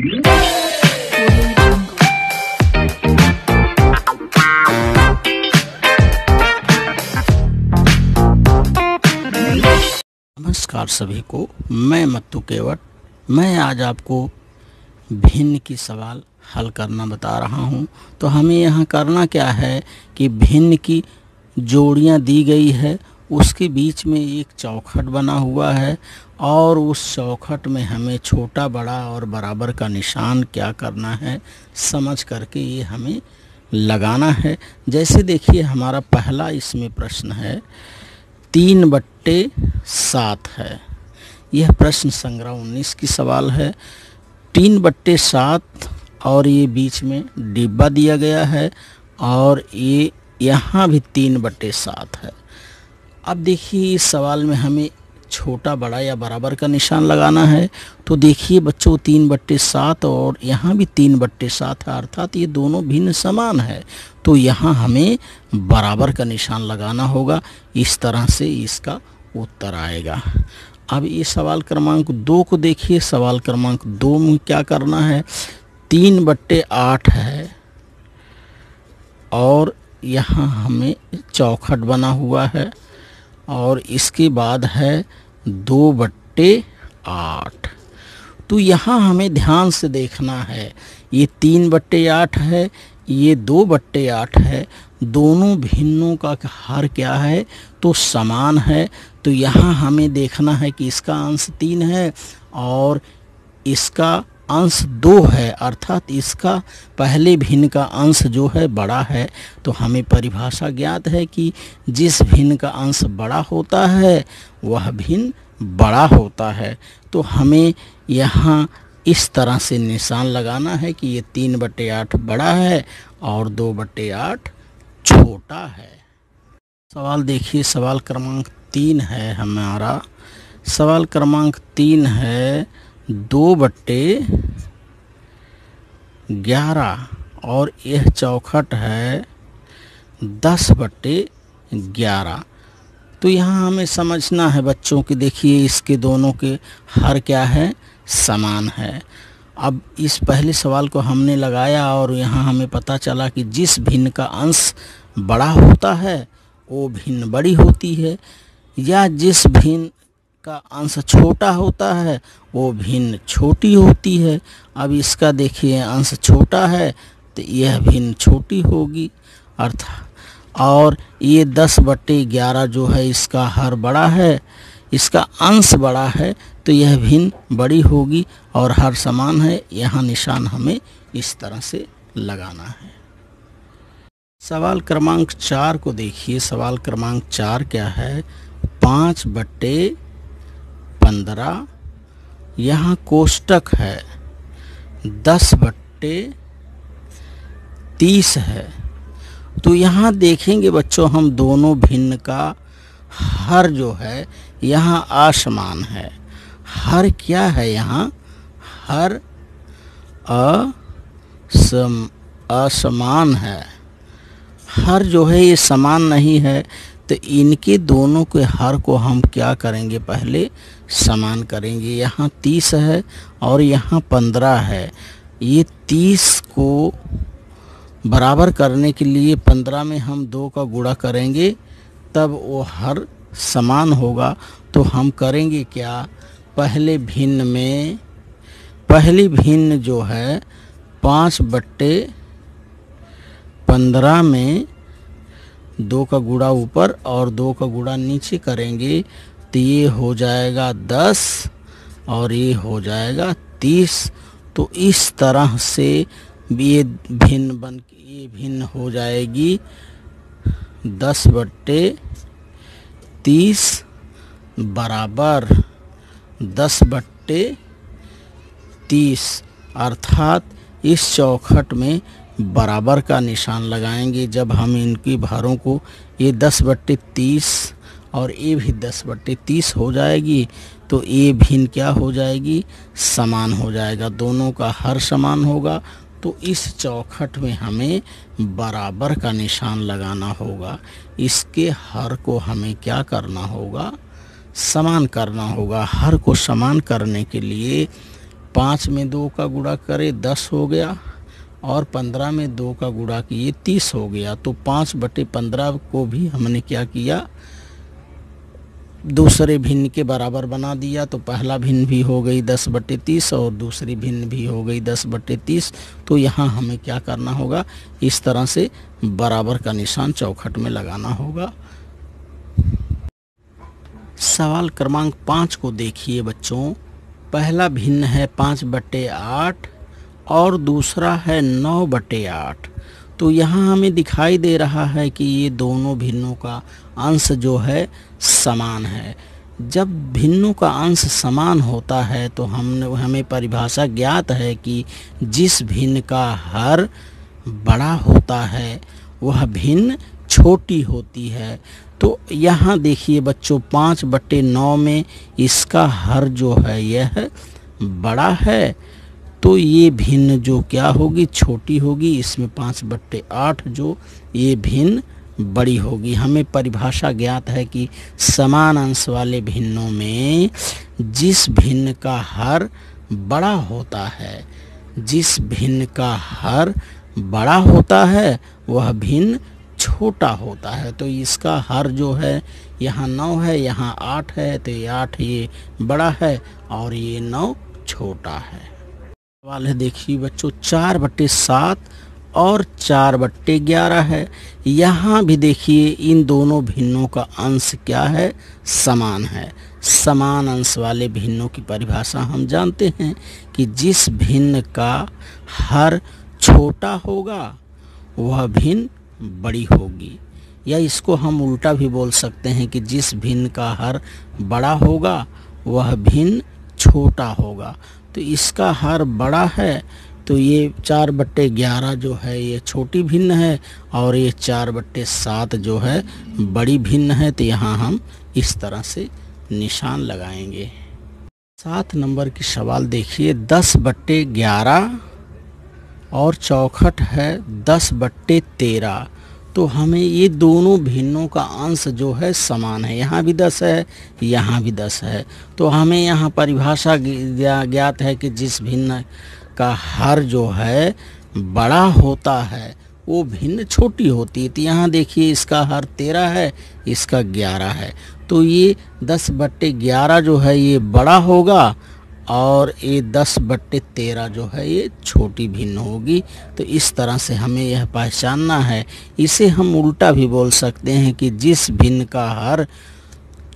नमस्कार सभी को। मैं मत्तू केवट। मैं आज आपको भिन्न की सवाल हल करना बता रहा हूँ। तो हमें यहाँ करना क्या है कि भिन्न की जोड़ियाँ दी गई है, उसके बीच में एक चौखट बना हुआ है और उस चौखट में हमें छोटा, बड़ा और बराबर का निशान क्या करना है, समझ करके ये हमें लगाना है। जैसे देखिए, हमारा पहला इसमें प्रश्न है, तीन बट्टे सात है। यह प्रश्न संग्रह उन्नीस की सवाल है। तीन बट्टे सात और ये बीच में डिब्बा दिया गया है और ये यहाँ भी तीन बट्टे सात है। अब देखिए, इस सवाल में हमें छोटा, बड़ा या बराबर का निशान लगाना है। तो देखिए बच्चों, तीन बट्टे सात और यहाँ भी तीन बट्टे सात है अर्थात ये दोनों भिन्न समान है। तो यहाँ हमें बराबर का निशान लगाना होगा। इस तरह से इसका उत्तर आएगा। अब ये सवाल क्रमांक दो को देखिए। सवाल क्रमांक दो में क्या करना है? तीन बट्टे आठ है और यहाँ हमें चौखट बना हुआ है। और इसके बाद है दो बट्टे आठ। तो यहाँ हमें ध्यान से देखना है, ये तीन बट्टे आठ है, ये दो बट्टे आठ है, दोनों भिन्नों का हर क्या है? तो समान है। तो यहाँ हमें देखना है कि इसका अंश तीन है और इसका अंश दो है, अर्थात इसका पहले भिन्न का अंश जो है बड़ा है। तो हमें परिभाषा ज्ञात है कि जिस भिन्न का अंश बड़ा होता है, वह भिन्न बड़ा होता है। तो हमें यहाँ इस तरह से निशान लगाना है कि ये तीन बटे आठ बड़ा है और दो बटे आठ छोटा है। सवाल देखिए, सवाल क्रमांक तीन है हमारा। सवाल क्रमांक तीन है दो बट्टे, ग्यारह और यह चौखट है दस बट्टे ग्यारह। तो यहाँ हमें समझना है बच्चों की देखिए इसके दोनों के हर क्या है? समान है। अब इस पहले सवाल को हमने लगाया और यहाँ हमें पता चला कि जिस भिन्न का अंश बड़ा होता है, वो भिन्न बड़ी होती है, या जिस भिन्न का अंश छोटा होता है, वो भिन्न छोटी होती है। अब इसका देखिए, अंश छोटा है तो यह भिन्न छोटी होगी। अर्थात और ये दस बट्टे ग्यारह जो है, इसका हर बड़ा है, इसका अंश बड़ा है तो यह भिन्न बड़ी होगी, और हर समान है। यहाँ निशान हमें इस तरह से लगाना है। सवाल क्रमांक चार को देखिए। सवाल क्रमांक चार क्या है? पाँच बट्टे पंद्रह यहाँ कोष्टक है, दस बट्टे तीस है। तो यहाँ देखेंगे बच्चों, हम दोनों भिन्न का हर जो है, यहाँ आसमान है। हर क्या है यहाँ? हर असम, असमान है। हर जो है ये समान नहीं है तो इनके दोनों के हर को हम क्या करेंगे? पहले समान करेंगे। यहाँ तीस है और यहाँ पंद्रह है। ये तीस को बराबर करने के लिए पंद्रह में हम दो का गुणा करेंगे, तब वो हर समान होगा। तो हम करेंगे क्या? पहले भिन्न में, पहली भिन्न जो है, पाँच बट्टे पंद्रह में दो का गुड़ा ऊपर और दो का गुड़ा नीचे करेंगे तो ये हो जाएगा दस और ये हो जाएगा तीस। तो इस तरह से ये भिन्न बन ये भिन्न हो जाएगी। दस बट्टे तीस बराबर दस बट्टे तीस। अर्थात इस चौखट में बराबर का निशान लगाएँगे जब हम इनकी भारों को ये दस बट्टे तीस और ये भी दस बट्टे तीस हो जाएगी तो ये भिन्न क्या हो जाएगी? समान हो जाएगा। दोनों का हर समान होगा। तो इस चौखट में हमें बराबर का निशान लगाना होगा। इसके हर को हमें क्या करना होगा? समान करना होगा। हर को समान करने के लिए पाँच में दो का गुणा करें, दस हो गया। और पंद्रह में दो का गुड़ा किए, तीस हो गया तो पाँच बटे पंद्रह को भी हमने क्या किया? दूसरे भिन्न के बराबर बना दिया तो पहला भिन्न भी हो गई दस बटे तीस और दूसरी भिन्न भी हो गई दस बटे तीस। तो यहाँ हमें क्या करना होगा? इस तरह से बराबर का निशान चौखट में लगाना होगा। सवाल क्रमांक पाँच को देखिए बच्चों। पहला भिन्न है पाँच बटे आठ और दूसरा है नौ बटे आठ। तो यहाँ हमें दिखाई दे रहा है कि ये दोनों भिन्नों का अंश जो है समान है। जब भिन्नों का अंश समान होता है तो हमने, हमें परिभाषा ज्ञात है कि जिस भिन्न का हर बड़ा होता है, वह भिन्न छोटी होती है। तो यहाँ देखिए बच्चों, पाँच बटे नौ में इसका हर जो है, यह बड़ा है। तो ये भिन्न जो क्या होगी? छोटी होगी, इसमें पाँच बट्टे आठ जो ये भिन्न बड़ी होगी। हमें परिभाषा ज्ञात है कि समान अंश वाले भिन्नों में जिस भिन्न का हर बड़ा होता है, जिस भिन्न का हर बड़ा होता है, वह भिन्न छोटा होता है। तो इसका हर जो है, यहाँ नौ है, यहाँ आठ है तो ये आठ ये बड़ा है और ये नौ छोटा है। सवाल है, देखिए बच्चों, चार बट्टे सात और चार बट्टे ग्यारह है। यहाँ भी देखिए, इन दोनों भिन्नों का अंश क्या है? समान है। समान अंश वाले भिन्नों की परिभाषा हम जानते हैं कि जिस भिन्न का हर छोटा होगा, वह भिन्न बड़ी होगी। या इसको हम उल्टा भी बोल सकते हैं कि जिस भिन्न का हर बड़ा होगा, वह भिन्न छोटा होगा। तो इसका हर बड़ा है तो ये चार बट्टे ग्यारह जो है, ये छोटी भिन्न है और ये चार बट्टे सात जो है, बड़ी भिन्न है तो यहाँ हम इस तरह से निशान लगाएँगे। सात नंबर की सवाल देखिए, दस बट्टे ग्यारह और चौखट है दस बट्टे तेरह। तो हमें ये दोनों भिन्नों का अंश जो है समान है। यहाँ भी दस है, यहाँ भी दस है। तो हमें यहाँ परिभाषा ज्ञात है कि जिस भिन्न का हर जो है बड़ा होता है, वो भिन्न छोटी होती है। तो यहाँ देखिए, इसका हर तेरह है, इसका ग्यारह है। तो ये दस बट्टे ग्यारह जो है, ये बड़ा होगा और ये दस बट्टे तेरह जो है, ये छोटी भिन्न होगी। तो इस तरह से हमें यह पहचानना है। इसे हम उल्टा भी बोल सकते हैं कि जिस भिन्न का हर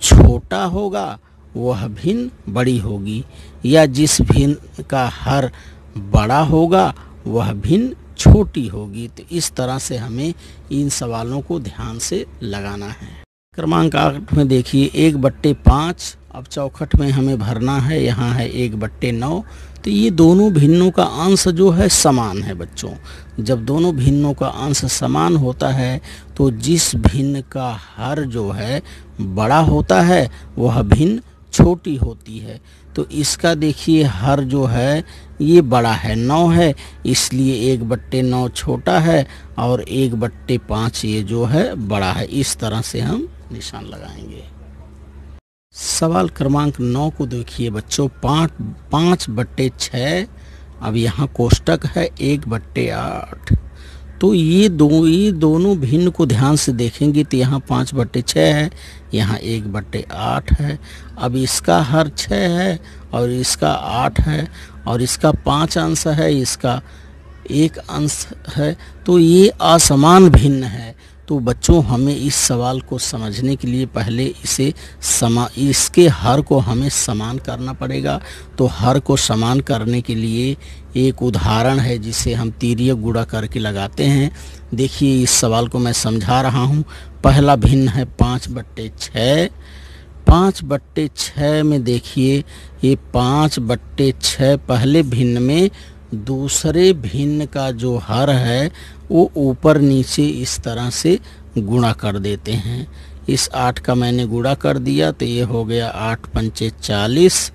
छोटा होगा, वह भिन्न बड़ी होगी। या जिस भिन्न का हर बड़ा होगा, वह भिन्न छोटी होगी। तो इस तरह से हमें इन सवालों को ध्यान से लगाना है। क्रमांक आठ में देखिए, एक बट्टे पाँच अब चौखट में हमें भरना है, यहाँ है एक बट्टे नौ। तो ये दोनों भिन्नों का अंश जो है समान है बच्चों। जब दोनों भिन्नों का अंश समान होता है तो जिस भिन्न का हर जो है बड़ा होता है, वह भिन्न छोटी होती है। तो इसका देखिए हर जो है, ये बड़ा है, नौ है। इसलिए एक बट्टे नौ छोटा है और एक बट्टे पाँच ये जो है बड़ा है। इस तरह से हम निशान लगाएँगे। सवाल क्रमांक नौ को देखिए बच्चों, पाँच पाँच बट्टे छः, अब यहाँ कोष्टक है, एक बट्टे आठ। तो ये दो, ये दोनों भिन्न को ध्यान से देखेंगे तो यहाँ पाँच बट्टे छः है, यहाँ एक बट्टे आठ है। अब इसका हर छः है और इसका आठ है और इसका पाँच अंश है, इसका एक अंश है तो ये असमान भिन्न है। तो बच्चों, हमें इस सवाल को समझने के लिए पहले इसे समा, इसके हर को हमें समान करना पड़ेगा। तो हर को समान करने के लिए एक उदाहरण है जिसे हम तीरिय गुड़ा करके लगाते हैं। देखिए, इस सवाल को मैं समझा रहा हूँ। पहला भिन्न है पाँच बट्टे छः। पाँच बट्टे छः में देखिए, ये पाँच बट्टे छः पहले भिन्न में दूसरे भिन्न का जो हर है, वो ऊपर नीचे इस तरह से गुणा कर देते हैं। इस आठ का मैंने गुणा कर दिया तो ये हो गया आठ पंचे चालीस,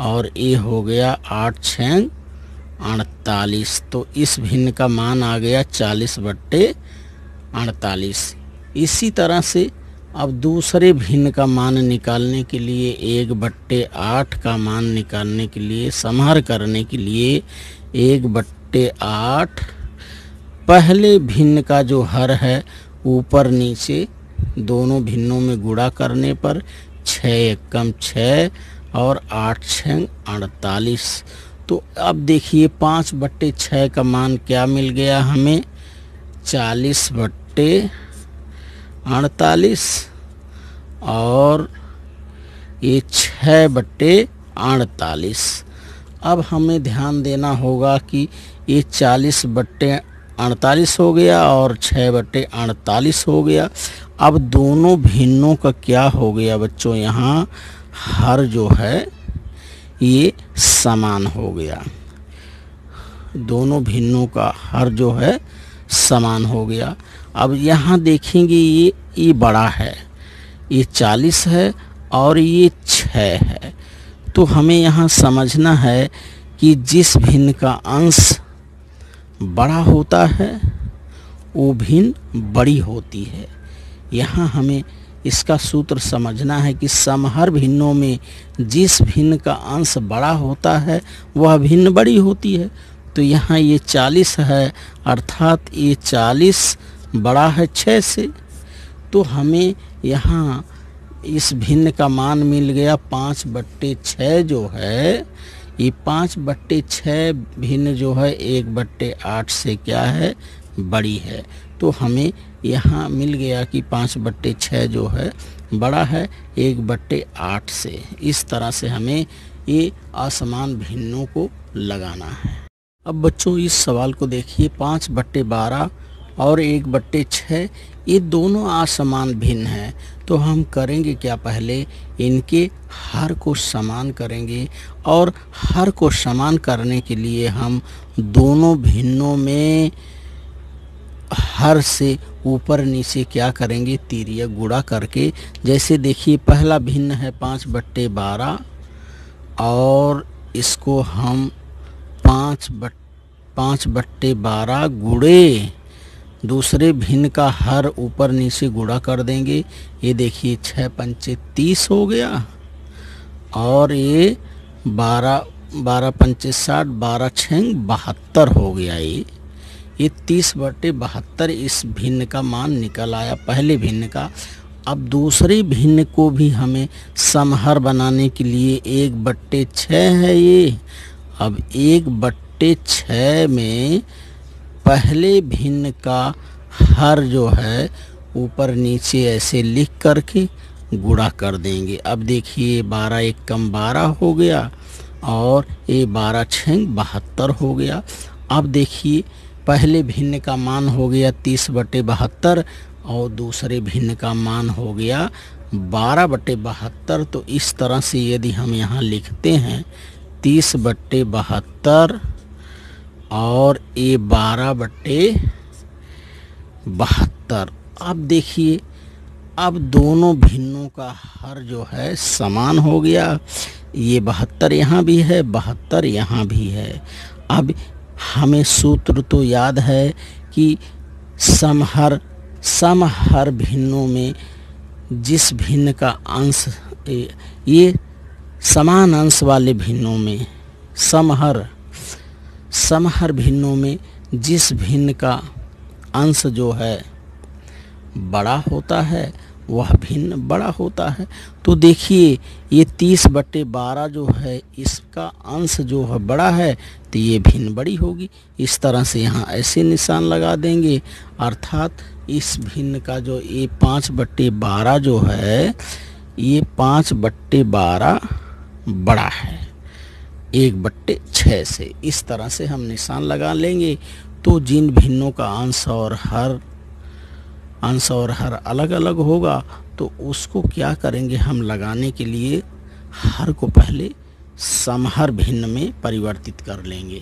और ये हो गया आठ छः अड़तालीस। तो इस भिन्न का मान आ गया चालीस बट्टे अड़तालीस। इसी तरह से अब दूसरे भिन्न का मान निकालने के लिए एक बट्टे आठ का मान निकालने के लिए, संहार करने के लिए एक बट्टे आठ। पहले भिन्न का जो हर है, ऊपर नीचे, दोनों भिन्नों में गुड़ा करने पर छः एक कम छः और आठ छः अड़तालीस। तो अब देखिए, पाँच बट्टे छः का मान क्या मिल गया हमें? चालीस बट्टे अड़तालीस और ये छः बट्टे अड़तालीस। अब हमें ध्यान देना होगा कि ये चालीस बट्टे अड़तालीस हो गया और छः बट्टे अड़तालीस हो गया। अब दोनों भिन्नों का क्या हो गया बच्चों? यहाँ हर जो है, ये समान हो गया। दोनों भिन्नों का हर जो है, समान हो गया। अब यहाँ देखेंगे ये ये बड़ा है। ये चालीस है और ये छः है। तो हमें यहाँ समझना है कि जिस भिन्न का अंश बड़ा होता है, वो भिन्न बड़ी होती है। यहाँ हमें इसका सूत्र समझना है कि समहर भिन्नों में जिस भिन्न का अंश बड़ा होता है, वह भिन्न बड़ी होती है। तो यहाँ ये चालीस है, अर्थात ये चालीस बड़ा है छः से। तो हमें यहाँ इस भिन्न का मान मिल गया पाँच बट्टे छः जो है, ये पाँच बट्टे छः भिन्न जो है, एक बट्टे आठ से क्या है, बड़ी है। तो हमें यहाँ मिल गया कि पाँच बट्टे छः जो है, बड़ा है, एक बट्टे आठ से। इस तरह से हमें ये असमान भिन्नों को लगाना है। अब बच्चों, इस सवाल को देखिए, पाँच बट्टे बारह और एक बट्टे छः ये दोनों असमान भिन्न हैं। तो हम करेंगे क्या पहले? इनके हर को समान करेंगे और हर को समान करने के लिए हम दोनों भिन्नों में हर से ऊपर नीचे क्या करेंगे? तीरिया गुड़ा करके। जैसे देखिए, पहला भिन्न है पाँच बट्टे बारह और इसको हम पाँच बट, पाँच बट्टे बारह गुड़े दूसरे भिन्न का हर ऊपर नीचे गुड़ा कर देंगे। ये देखिए छः पंचे तीस हो गया। और ये बारह बारह पंचे साठ, बारह छः बहत्तर हो गया ये। ये तीस बटे बहत्तर इस भिन्न का मान निकल आया, पहले भिन्न का। अब दूसरे भिन्न को भी हमें समहर बनाने के लिए एक बट्टे छः है ये। अब एक बट्टे छः में पहले भिन्न का हर जो है ऊपर नीचे ऐसे लिख करके गुड़ा कर देंगे। अब देखिए बारह एक कम बारह हो गया और ये बारह छः बहत्तर हो गया। अब देखिए, पहले भिन्न का मान हो गया तीस बटे बहत्तर और दूसरे भिन्न का मान हो गया बारह बटे बहत्तर। तो इस तरह से यदि हम यहाँ लिखते हैं, तीस बट्टे बहत्तर और ये बारह बट्टे बहत्तर। अब देखिए, अब दोनों भिन्नों का हर जो है समान हो गया। ये बहत्तर यहाँ भी है, बहत्तर यहाँ भी है। अब हमें सूत्र तो याद है कि समहर समहर भिन्नों में जिस भिन्न का अंश, ये समान अंश वाले भिन्नों में समहर समहर भिन्नों में जिस भिन्न का अंश जो है, बड़ा होता है, वह भिन्न बड़ा होता है। तो देखिए, ये तीस बटे बारह जो है, इसका अंश जो है बड़ा है तो ये भिन्न बड़ी होगी। इस तरह से यहाँ ऐसे निशान लगा देंगे। अर्थात इस भिन्न का जो ये पाँच बट्टे बारह जो है, ये पाँच बट्टे बारह बड़ा है। एक बट्टे छः से इस तरह से हम निशान लगा लेंगे तो जिन भिन्नों का अंश और हर अंश और हर अलग अलग होगा तो उसको क्या करेंगे हम लगाने के लिए हर को पहले समहर भिन्न में परिवर्तित कर लेंगे।